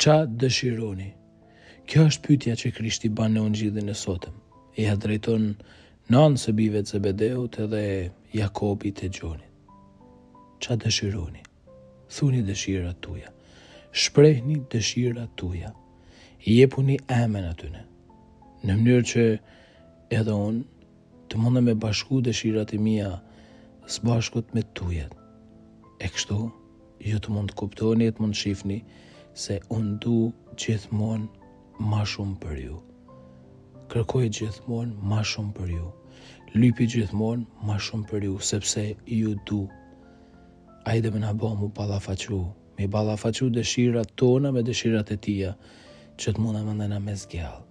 Ça dëshironi? Kjo është pyetja që Krishti ban në Ungjillin e sotëm. Ia drejton nënës së bijve të Zebedeut edhe Jakobit e Gjonit. Ça dëshironi? Thuni dëshirat tuja. Shprehni dëshirat tuja. Jepuni emën atyne. Në mënyrë që edhe unë Të mundem me bashku dëshirat e mia së bashku me tujet. E kështu, ju të mund të kuptoni e të mund të shifni se unë du gjithmon ma shumë për ju. Kërkoj gjithmon ma shumë për ju. Lypi gjithmon ma shumë për ju, sepse ju du. Ai do me na bo mu ballafaqu, me ballafaqu dëshirat tona me dëshirat e tia, që të mundem edhe na me u ngjallë.